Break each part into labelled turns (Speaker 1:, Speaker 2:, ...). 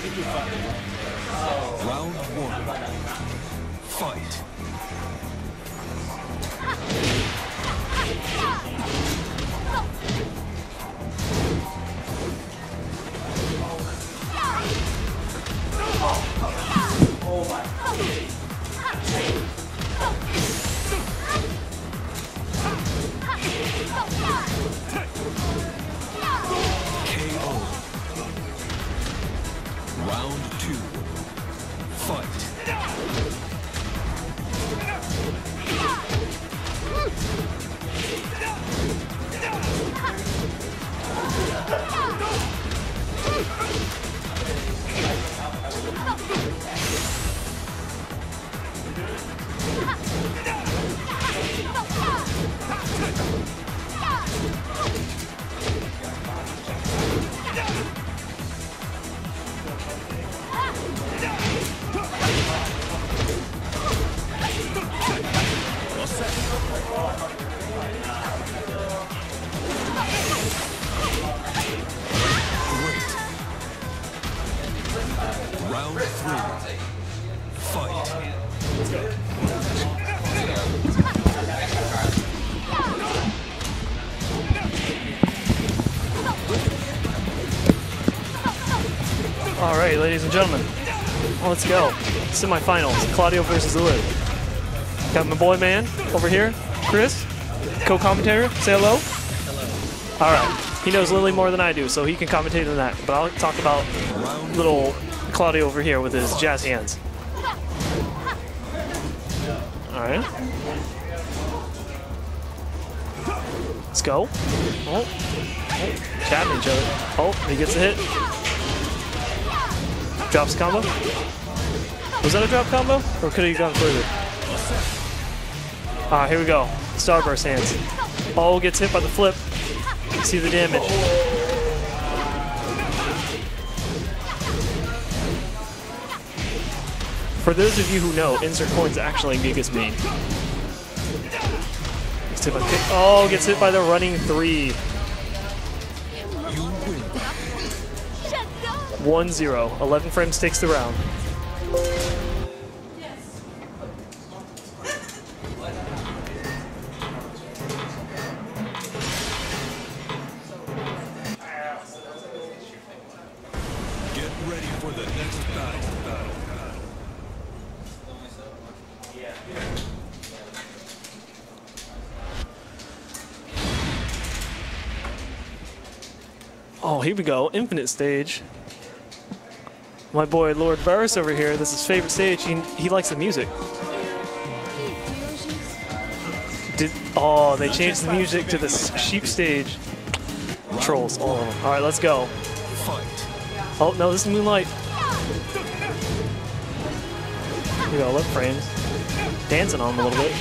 Speaker 1: Round one. Fight.
Speaker 2: Oh, KO. And gentlemen, let's go. Semifinals, Claudio versus Lili. Got my boy man over here, Chris, co-commentator. Say hello. Hello. All right. He knows Lili more than I do, so he can commentate on that. But I'll talk about little Claudio over here with his jazz hands. All right. Let's go. Oh, oh. Chapping each other. Oh, he gets a hit. Drops combo? Was that a drop combo? Or could have gone further? Ah, here we go. Starburst hands. Oh, gets hit by the flip. See the damage. For those of you who know, insert coins actually Giga's main. Oh, gets hit by the running three. 1-0. 11 frames takes the round.
Speaker 1: Get ready for the next battle.
Speaker 2: Oh, here we go. Infinite stage. My boy Lord Varus over here, this is his favorite stage. He, he likes the music. Did Oh, they changed the music to the sheep stage. Trolls, all of them. All right, let's go. Oh, no, this is Moonlight. We got lip frames. Dancing on them a little bit.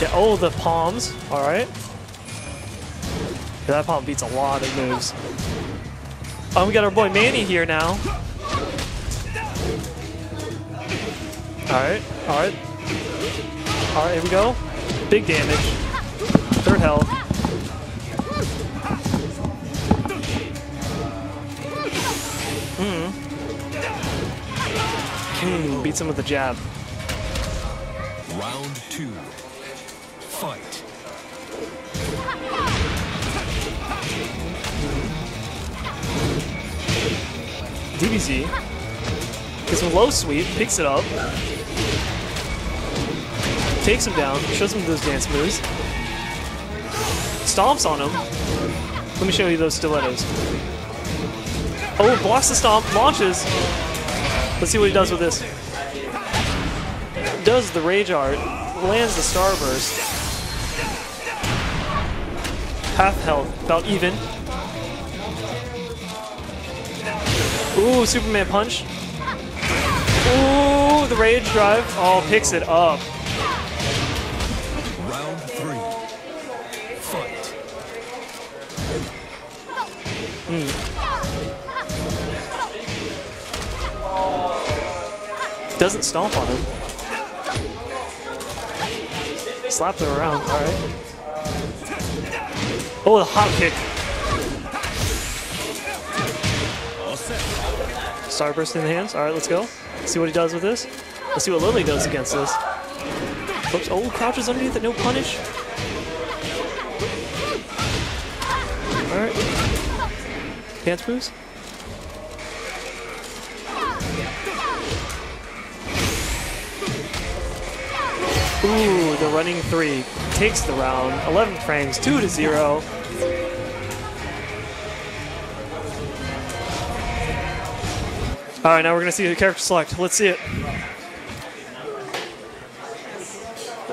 Speaker 2: Yeah, oh, the palms. All right. That palm beats a lot of moves. Oh, we got our boy Manny here now. All right, all right. All right, here we go. Big damage. Third health. Hmm, beats him with a jab.
Speaker 1: Round two. Fight.
Speaker 2: DBZ gets a low sweep, picks it up, takes him down, shows him those dance moves, stomps on him. Let me show you those stilettos. Oh, blocks the stomp, launches. Let's see what he does with this. Does the rage art, lands the starburst. Half health, about even. Ooh, Superman punch. Ooh, the rage drive. Oh, picks it up. Doesn't stomp on him. Slaps him around. All right. Oh, the hop kick. Starburst in the hands. All right, let's go. see what he does with this. Let's see what Lili does against this. Oops. Oh, crouches underneath it. No punish. All right. Dance moves. Ooh, the running three takes the round. 11 frames, 2 to 0. All right, now we're gonna see the character select. Let's see it.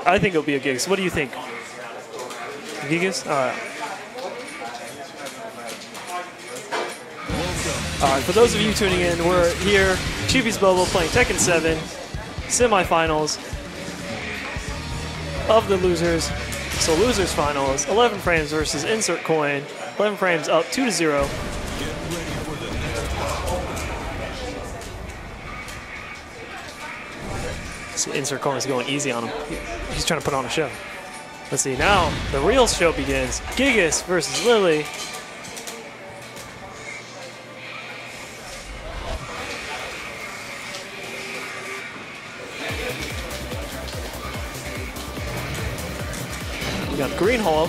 Speaker 2: I think it'll be a Gigas. What do you think? Gigas? All right. All right, for those of you tuning in, we're here, Chibi's Boba playing Tekken 7, semifinals of the losers. So losers finals, 11 frames versus insert coin. 11 frames up 2 to 0.
Speaker 1: Get ready for the next battle.
Speaker 2: So insert coin is going easy on him. He's trying to put on a show. Let's see, now the real show begins. Gigas versus Lili. Got Green Hall.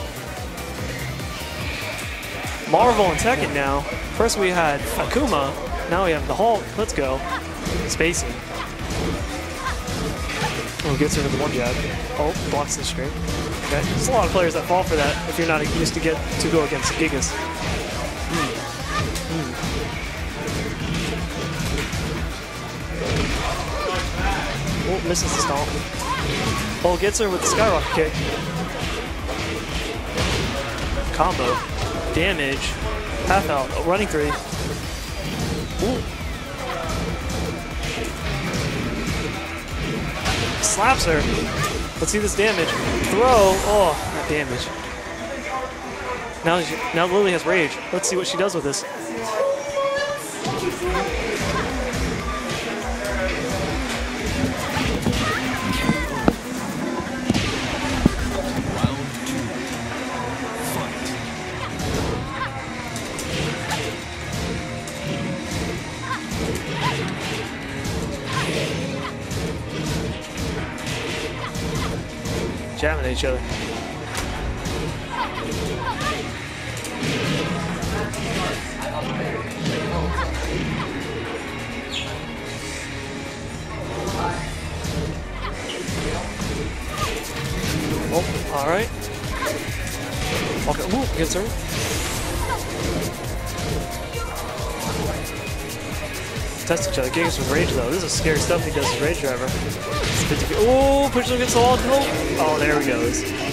Speaker 2: Marvel and Tekken now. First we had Akuma. Now we have the Hulk. Let's go. Spacey. Oh, gets her with the one jab. Oh, blocks the stream. Okay. There's a lot of players that fall for that if you're not used to get to go against Gigas. Hmm. Hmm. Oh, misses the stomp. Oh, gets her with the skyrocket kick. Combo. Damage. Half out. Oh, running three. Ooh. Slaps her. Let's see this damage. Throw. Oh, that damage. Now, now Lili has rage. Let's see what she does with this. Jamming each other. Oh, all right. Okay, ooh, gets her. Test each other. Gigas with rage though. This is scary stuff he does with rage driver. Oh, pushes against the wall. Oh, there he goes.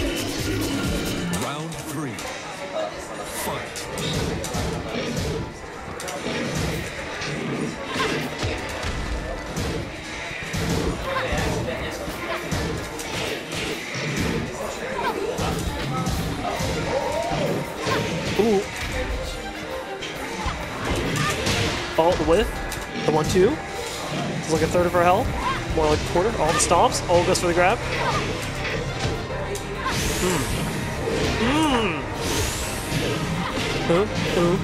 Speaker 2: It's like a third of her health. More like a quarter. All the stomps. All goes for the grab. Mmm. Mmm. Ooh, ooh.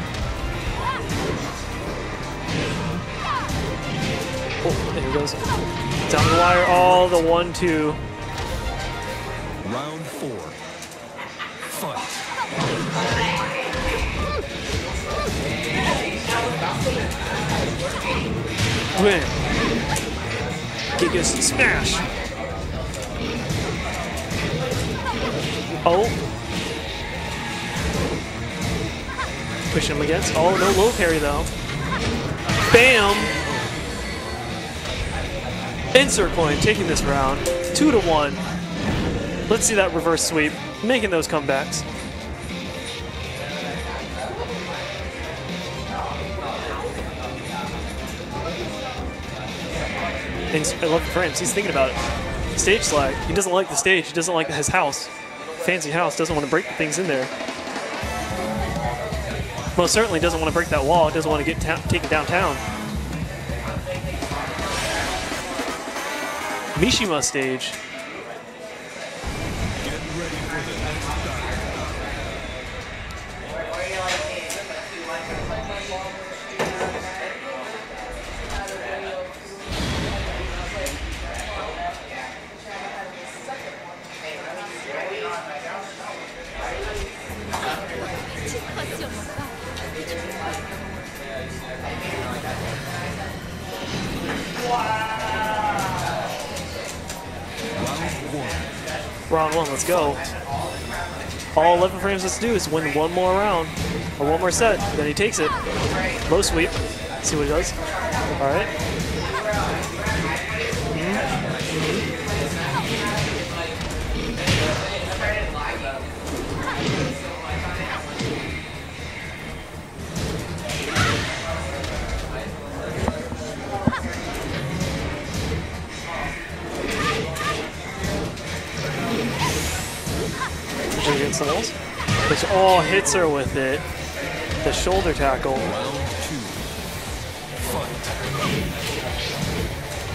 Speaker 2: Oh, there he goes. Down the wire. All the one two.
Speaker 1: Round four. Fight.
Speaker 2: Win. Gigas smash. Oh. Push him against. Oh, no low parry though. Bam. Insert coin taking this round. Two to one. Let's see that reverse sweep. Making those comebacks. And I love the frames. He's thinking about it. Stage slide. He doesn't like the stage. He doesn't like his house. Fancy house. Doesn't want to break the things in there. Most certainly doesn't want to break that wall. Doesn't want to get taken downtown. Mishima stage. Round one, let's go. All 11 frames let's do is win one more round, or one more set, then he takes it. Low sweep, see what he does. Alright. Which all hits her with it. The shoulder tackle.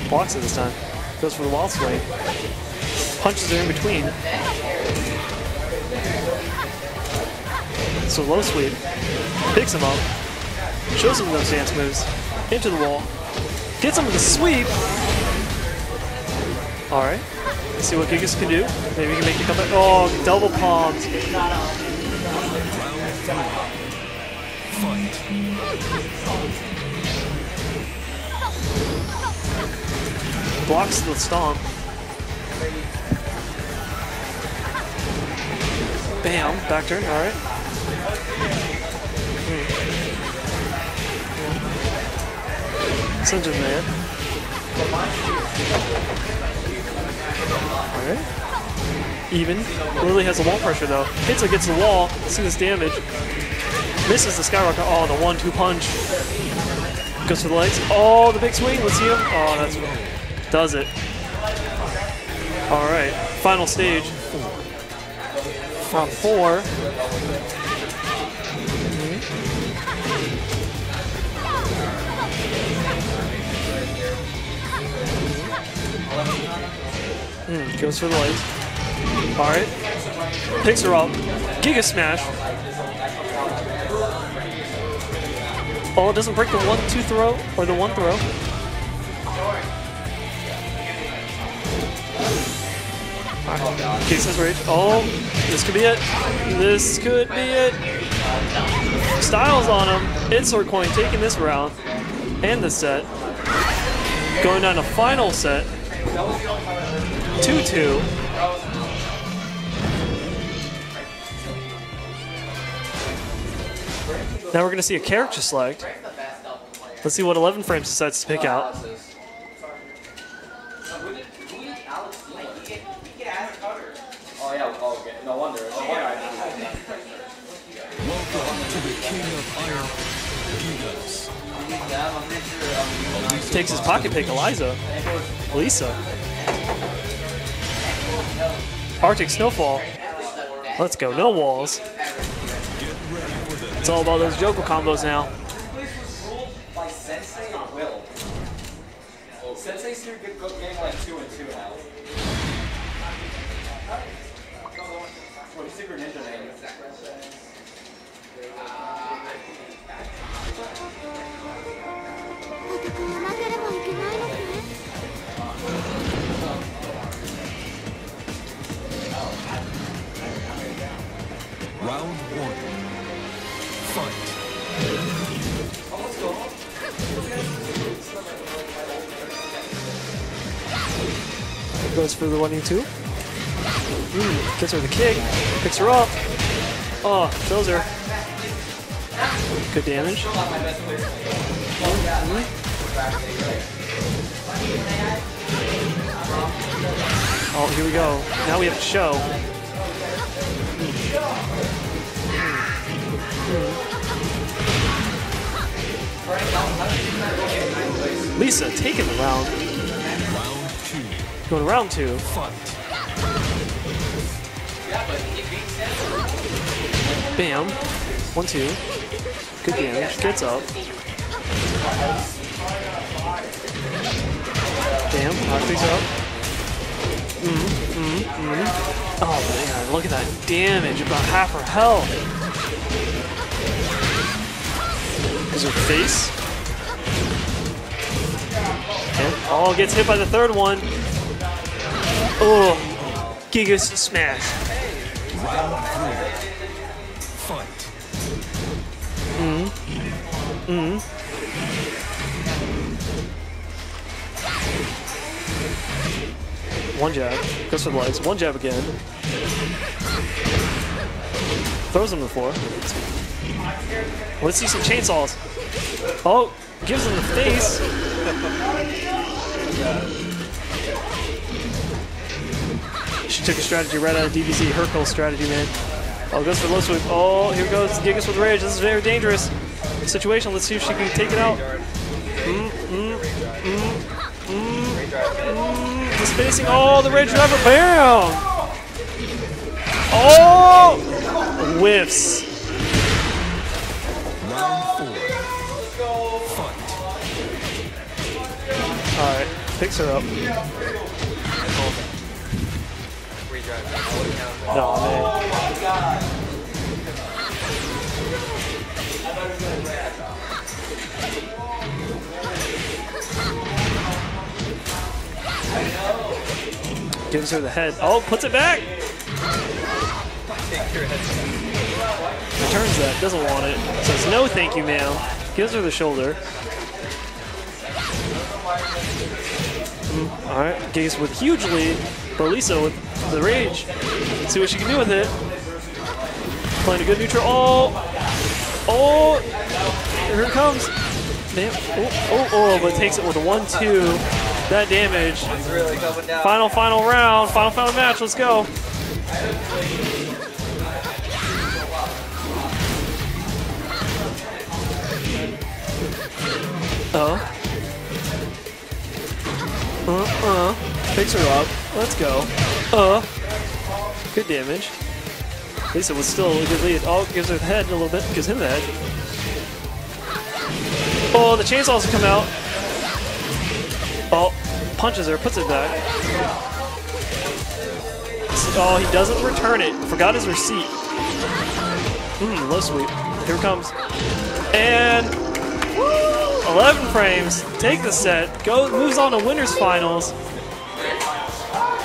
Speaker 2: Blocks it this time. Goes for the wall swing. Punches her in between. So low sweep. Picks him up. Shows him those dance moves. Into the wall. Gets him with a sweep. Alright. Let's see what Gigas can do. Maybe he can make the comeback. Oh, double palms. Blocks the stomp. Bam, back turn, alright. Hmm. Sends man. Alright. Even. Lili has the wall pressure though. Hits against the wall. See this damage. Misses the skyrocket. Oh, the one-two punch. Goes for the legs. Oh, the big swing. Let's see him. Oh, that's does it. All right, final stage. Front four. Mm, goes for the legs. All right, picks her up. Giga smash. Oh, it doesn't break the one-two throw or the one throw. Cases rage. Oh, this could be it. This could be it. Styles on him. Insert coin taking this round and the set. Going down to final set. 2 2. Now we're going to see a character select. Let's see what 11 frames decides to pick out. Takes his pocket pick, Eliza. Lisa. Arctic Snowfall. Let's go, no walls. It's all about those Joko combos now.
Speaker 3: Sensei's here good game like two and two now.
Speaker 2: Goes for the one and two. Ooh, gets her the kick. Picks her up. Oh, kills her. Good damage. Mm-hmm. Oh, here we go. Now we have to show. Lisa taking the. Round Going to round two.
Speaker 1: Fight.
Speaker 2: Bam. One, two. Good damage. Gets up. Bam. Hot picks up. Mm, mm, mm. Oh man, look at that damage. About half her health. Is her face? And oh, gets hit by the third one. Oh, Gigas smash.
Speaker 1: Round three. Fight.
Speaker 2: One jab. Goes for the legs. One jab again. Throws him to the floor. Let's see some chainsaws. Oh, gives him the face. She took a strategy right out of DBZ. Hercule strategy, man. Oh, goes for low sweep. Oh, here goes Gigas with rage. This is very dangerous situation. Let's see if she can take it out. Mm, mm, mm, mm, mm. The spacing. Oh, the rage driver. Bam! Oh! Whiffs.
Speaker 1: Round four. Fight.
Speaker 2: All right, picks her up. Gives her the head. Oh, puts it back. Returns that. Doesn't want it. Says no, thank you, ma'am. Gives her the shoulder. Mm, all right, Gigas with huge lead. But Lisa with the rage. Let's see what she can do with it. Playing a good neutral. Oh! Oh! Here it comes. Damn. Oh, oh, oh, but takes it with a 1-2. That damage. Final, final round. Final, final match. Let's go. Oh. Uh, uh. Picks her up. Let's go. Uh. Good damage. Lisa was still a good lead. Oh, gives her the head a little bit. Gives him the head. Oh, the chainsaws come out. Oh, punches her, puts it back. Oh, he doesn't return it. Forgot his receipt. Hmm, low sweep. Here comes. And 11 frames. Take the set. Go moves on to winners finals.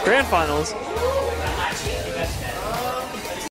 Speaker 2: Grand finals.